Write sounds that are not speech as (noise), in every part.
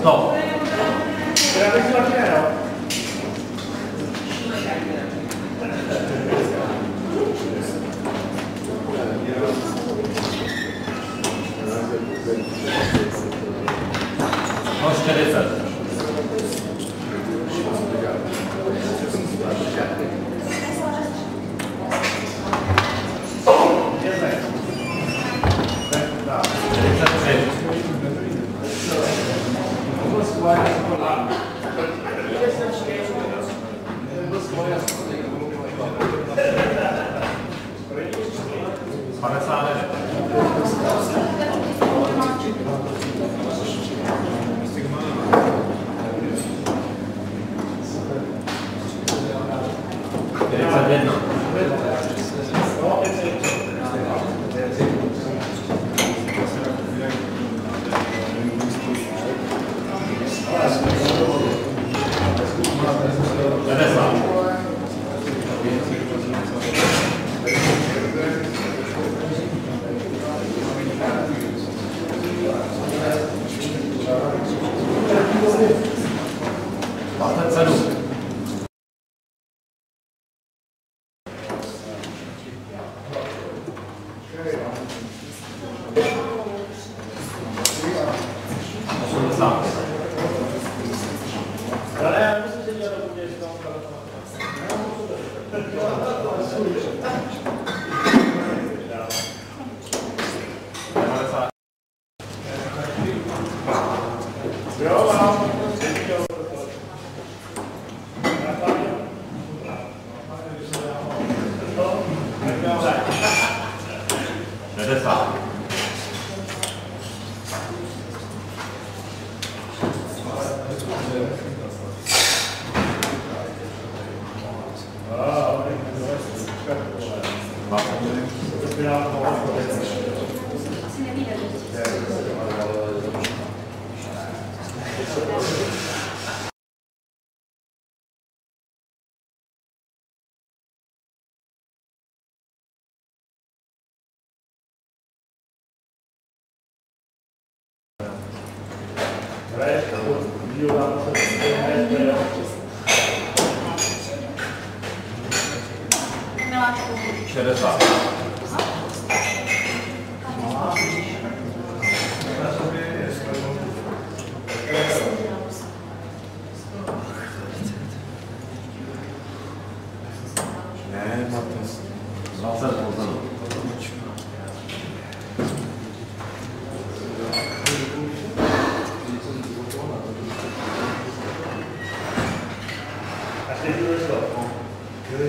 Stop. Chodź, Teresa. Gracias.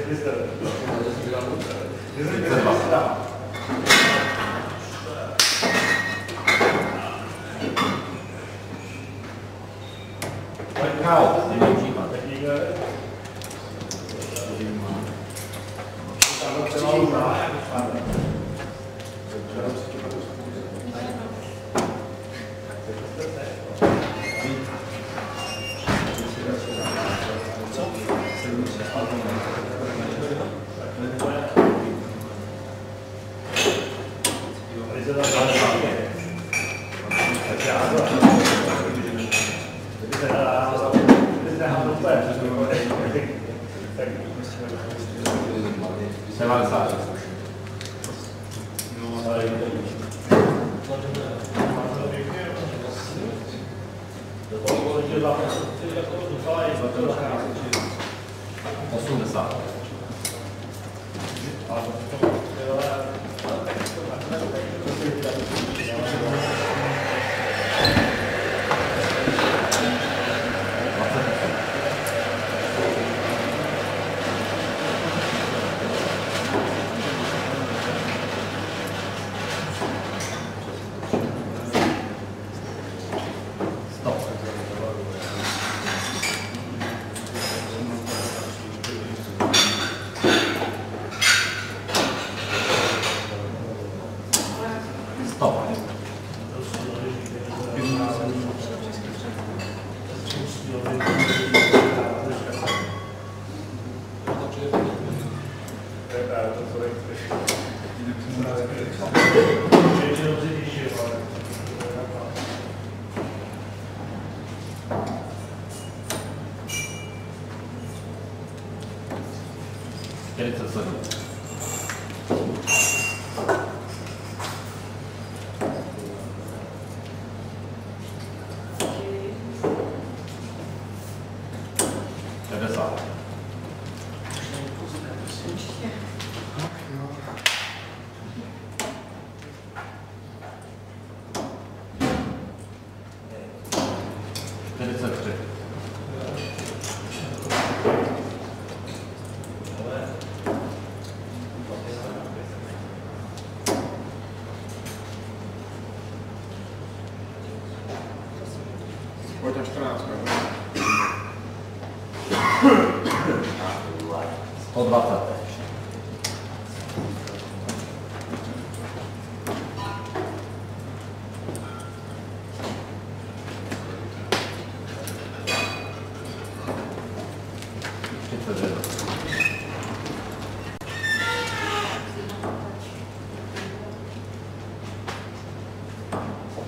fiesta. Posune sa. 30 секунд.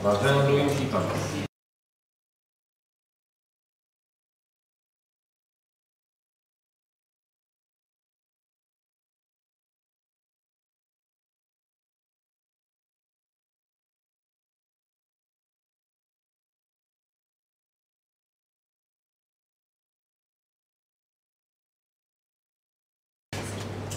Ważę, lubię i pamiętam.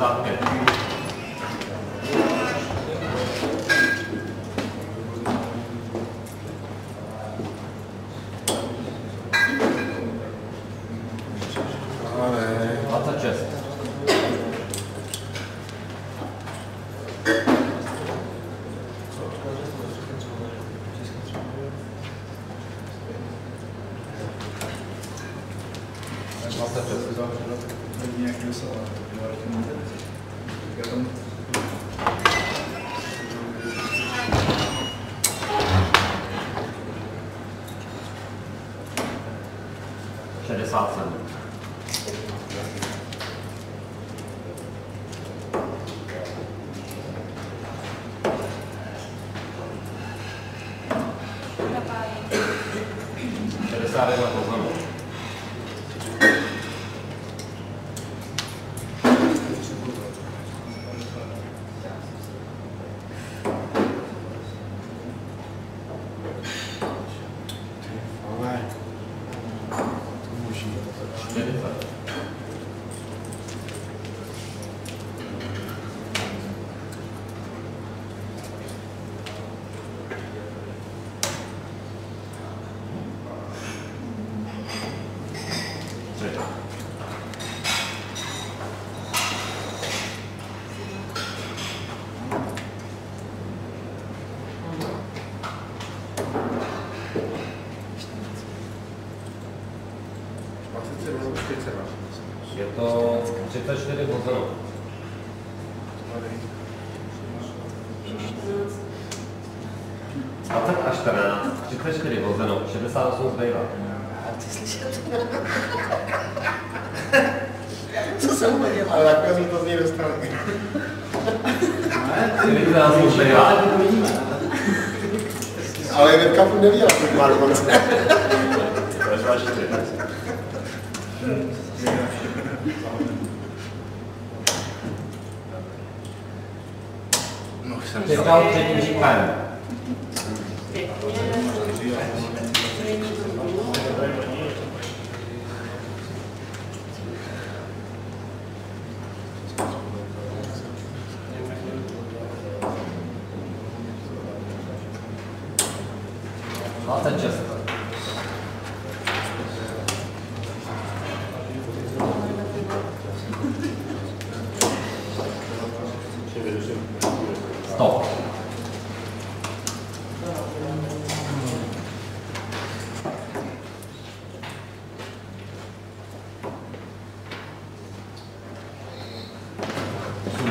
South Bend. Jsem udělal? Ale takhle jsme to z něj dostali. 40 zbývá. Ale hnedka furt nevěděl, jak má dokonce. To je 24. No, jsem Čekal třetím říkem. Dvacet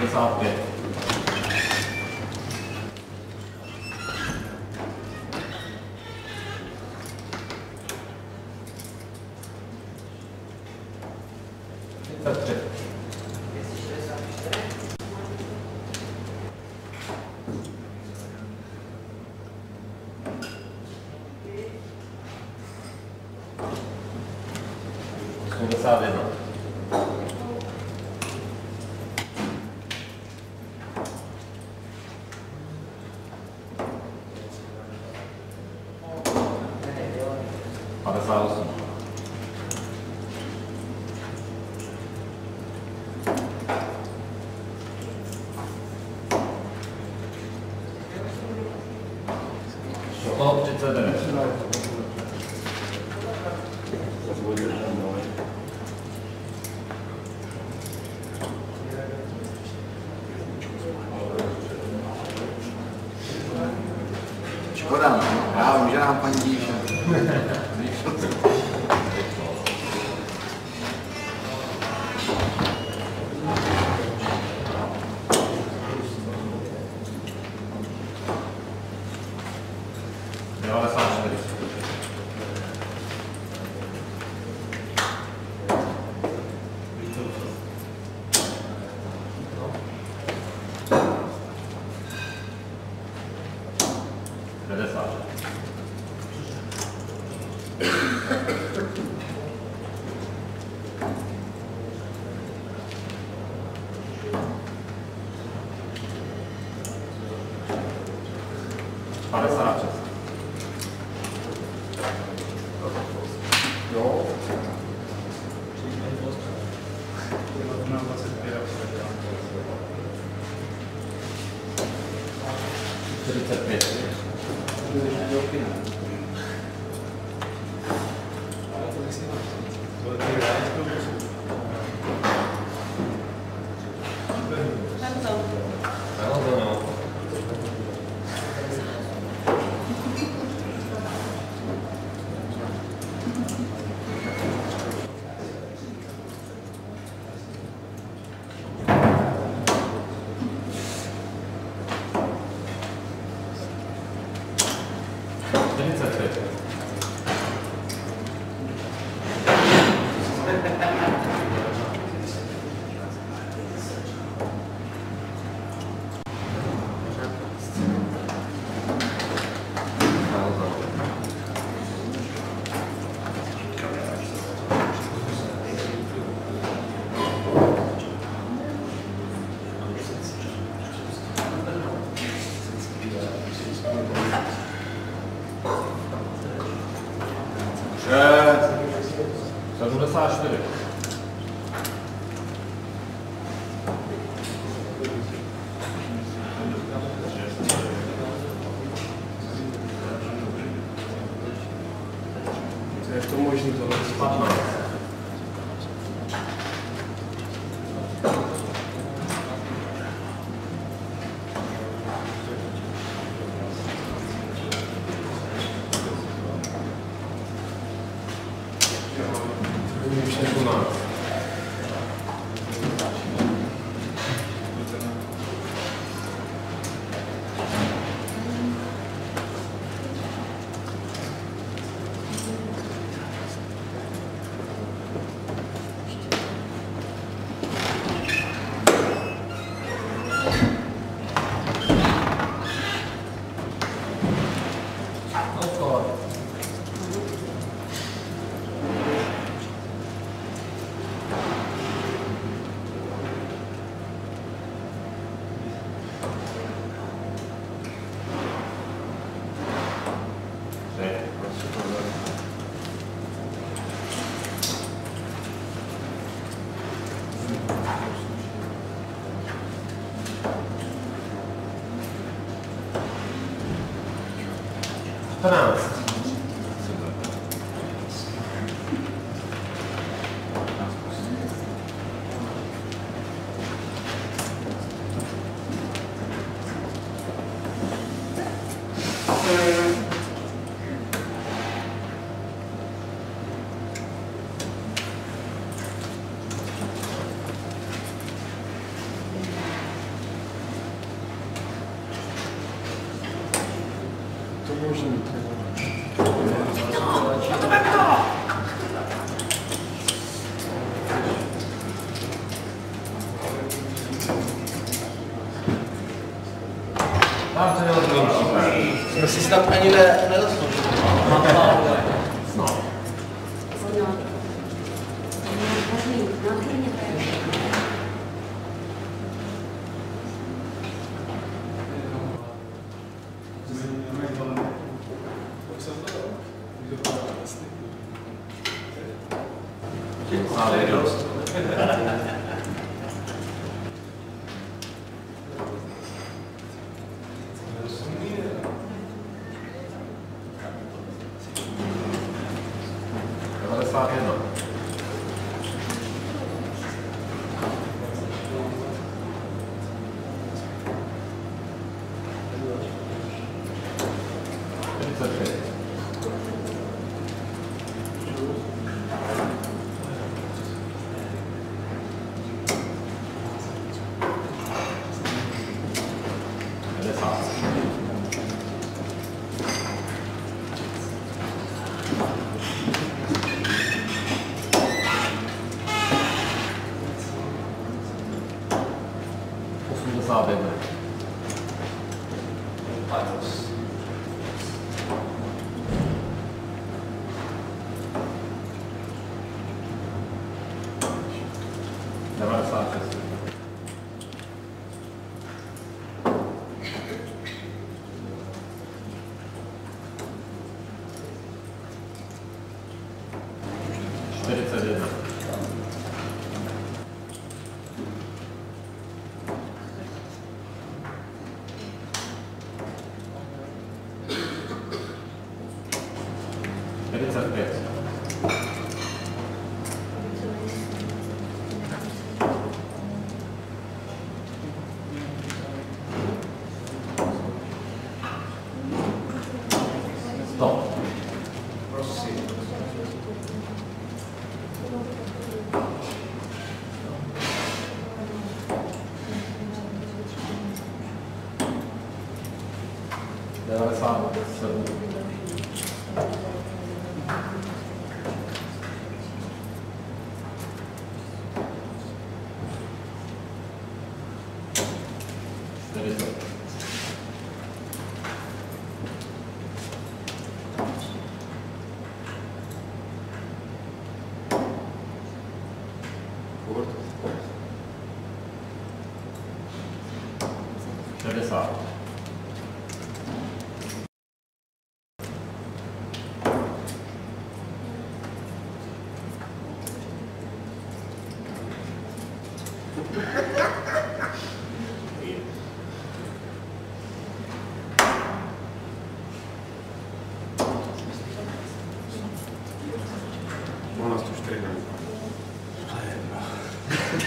差あって。компании. 30 Obrigado. さしてる。あっそうだ。not that.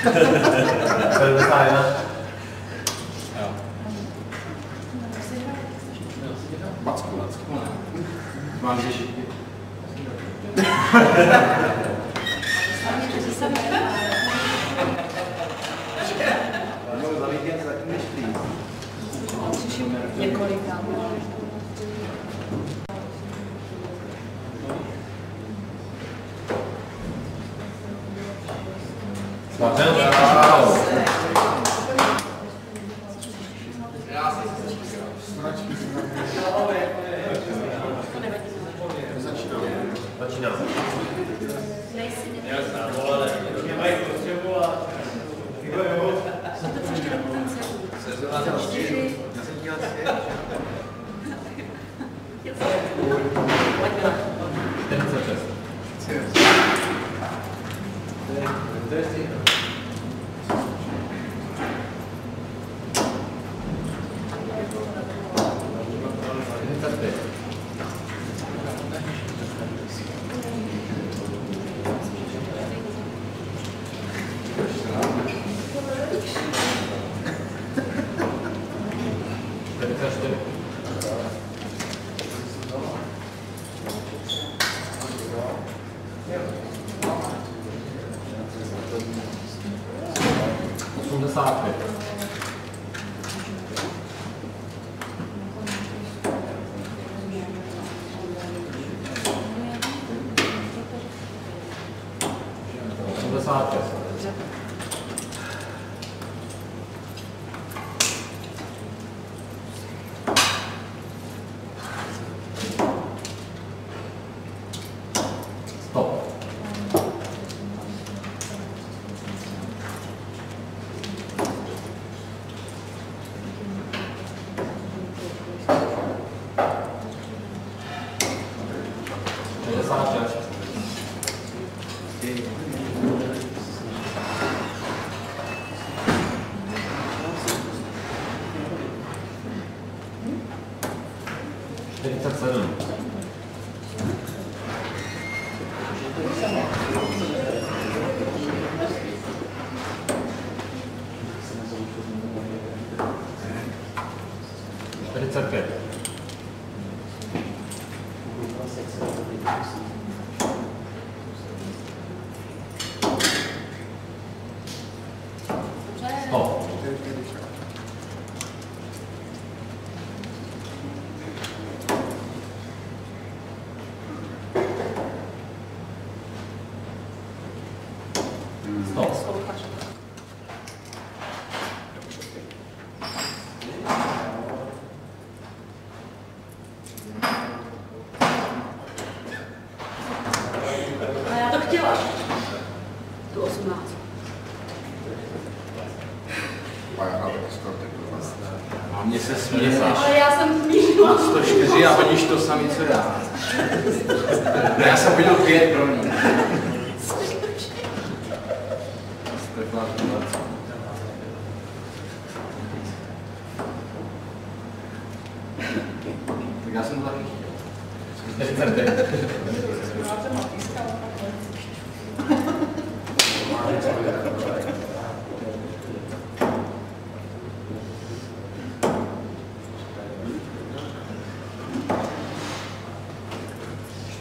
Selve tegnet. Ja. Mats Kolatz. Mats Kolatz.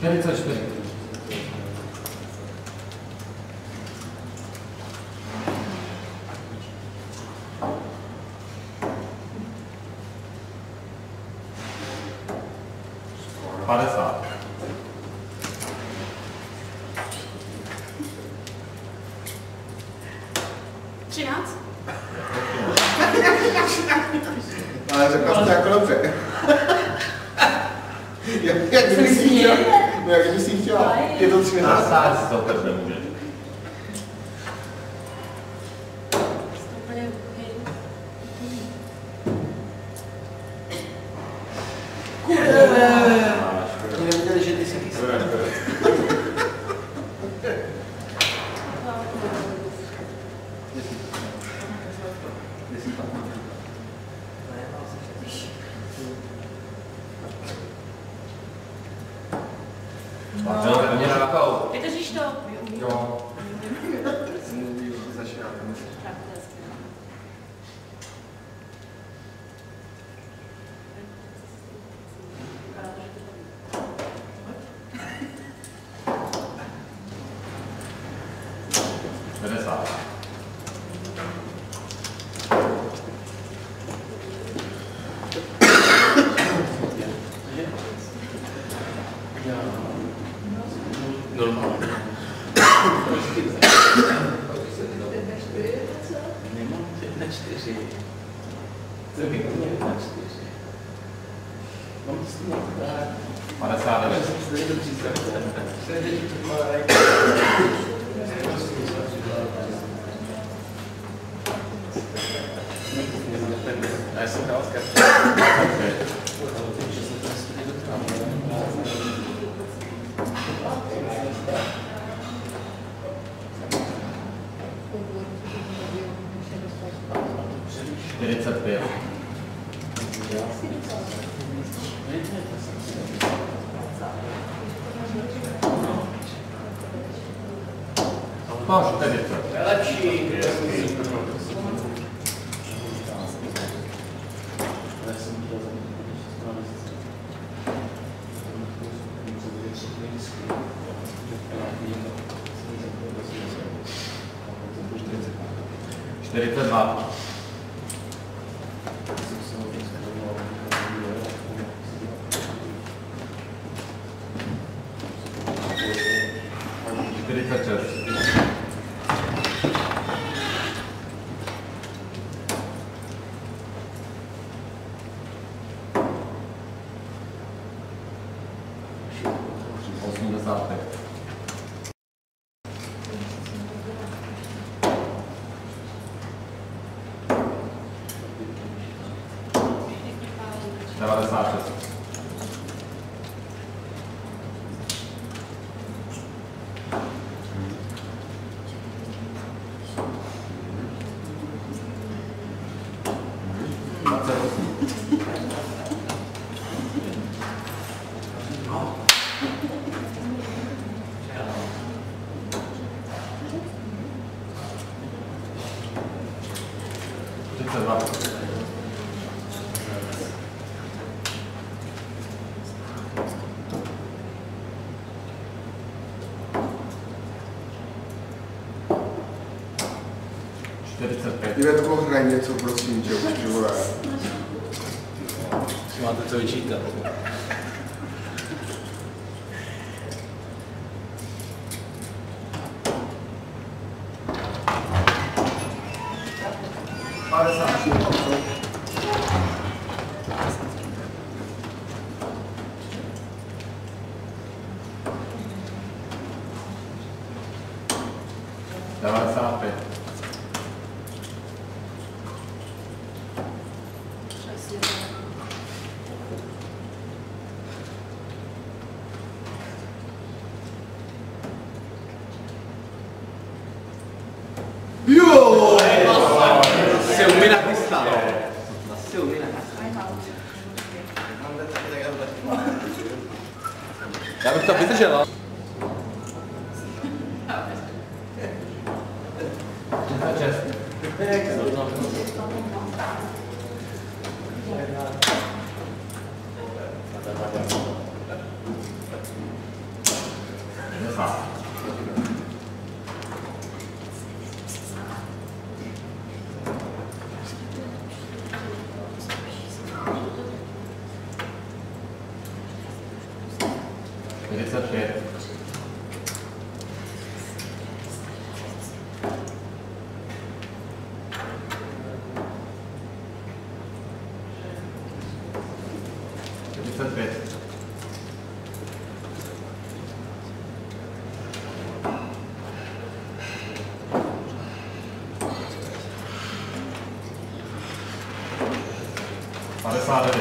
Beni taşlayın. Patrão, pevně rukou. Vydržíš to? Jo. l'intérêt de sa parte. Stava da sala. your, your uh, smata toichita. Para sa solid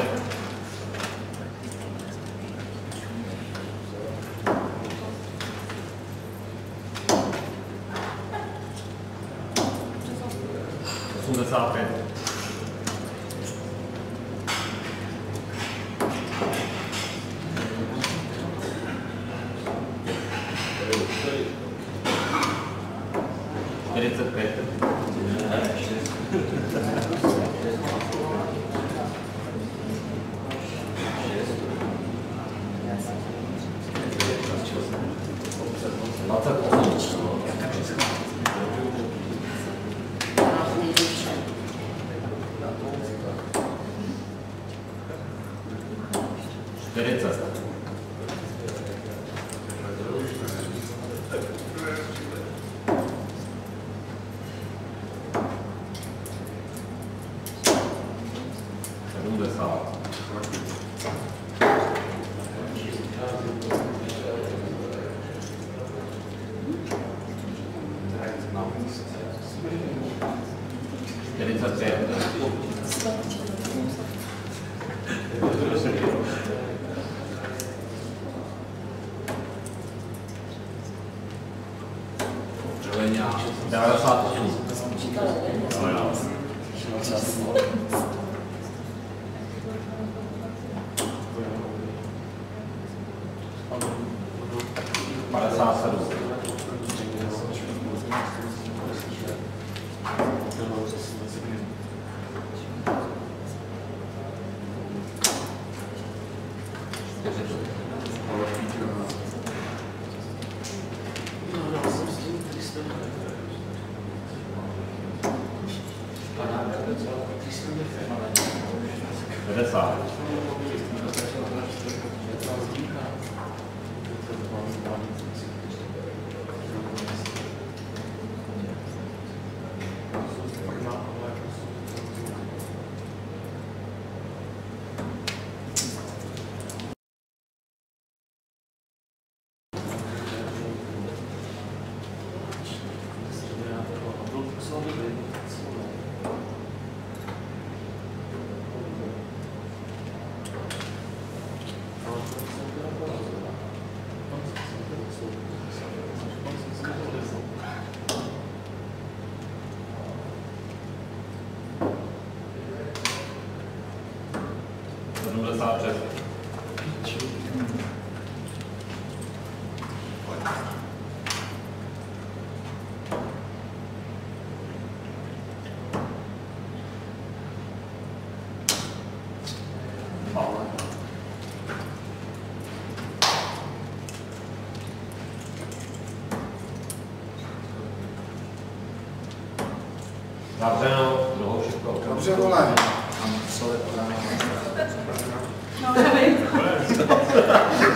Para pássaros. Šest. Zavřeno druhou šipkou. Dobře, vole. Yeah. (laughs)